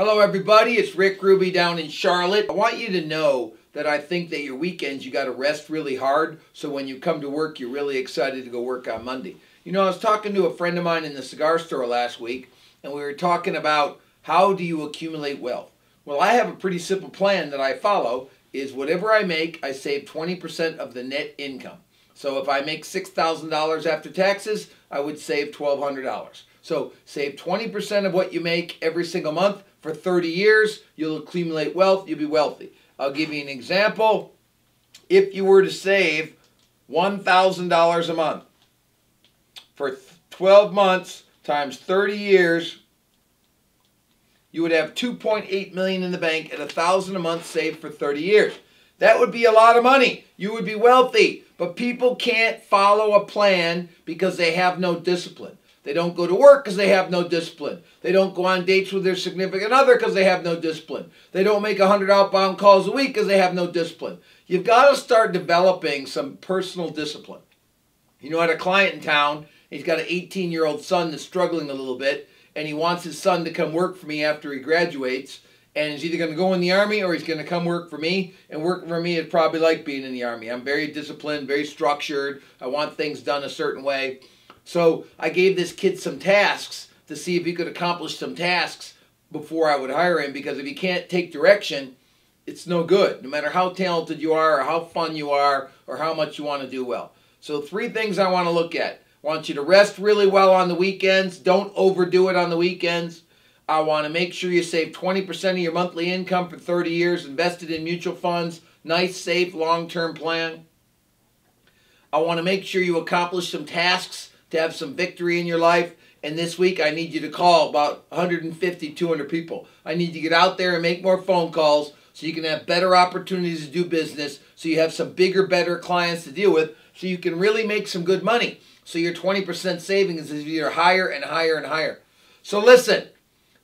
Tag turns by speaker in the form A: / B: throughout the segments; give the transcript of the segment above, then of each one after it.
A: Hello, everybody. It's Rick Ruby down in Charlotte. I want you to know that I think that your weekends you got to rest really hard so when you come to work, you're really excited to go work on Monday. You know, I was talking to a friend of mine in the cigar store last week, and we were talking about how do you accumulate wealth. Well, I have a pretty simple plan that I follow is whatever I make, I save 20% of the net income. So if I make $6,000 after taxes, I would save $1,200. So save 20% of what you make every single month for 30 years. You'll accumulate wealth. You'll be wealthy. I'll give you an example. If you were to save $1,000 a month for 12 months times 30 years, you would have 2.8 million in the bank and a thousand a month saved for 30 years. That would be a lot of money. You would be wealthy. But people can't follow a plan because they have no discipline. They don't go to work because they have no discipline. They don't go on dates with their significant other because they have no discipline. They don't make 100 outbound calls a week because they have no discipline. You've got to start developing some personal discipline. You know, I had a client in town. He's got an 18 year old son that's struggling a little bit, and he wants his son to come work for me after he graduates. And he's either going to go in the army or he's going to come work for me. And working for me is probably like being in the army. I'm very disciplined, very structured. I want things done a certain way. So I gave this kid some tasks to see if he could accomplish some tasks before I would hire him because if he can't take direction, it's no good, no matter how talented you are or how fun you are or how much you want to do well. So, three things I want to look at. I want you to rest really well on the weekends. Don't overdo it on the weekends. I want to make sure you save 20% of your monthly income for 30 years invested in mutual funds. Nice, safe, long term plan. I want to make sure you accomplish some tasks to have some victory in your life. And this week, I need you to call about 150, 200 people. I need you to get out there and make more phone calls so you can have better opportunities to do business, so you have some bigger, better clients to deal with, so you can really make some good money. So your 20% savings is either higher and higher and higher. So listen,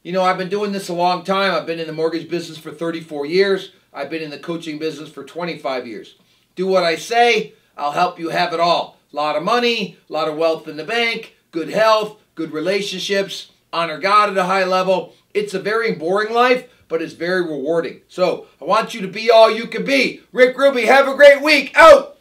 A: you know, I've been doing this a long time. I've been in the mortgage business for 34 years. I've been in the coaching business for 25 years. Do what I say, I'll help you have it all. Lot of money, a lot of wealth in the bank, good health, good relationships, honor God at a high level. It's a very boring life, but it's very rewarding. So I want you to be all you can be. Rick Ruby, have a great week. Out!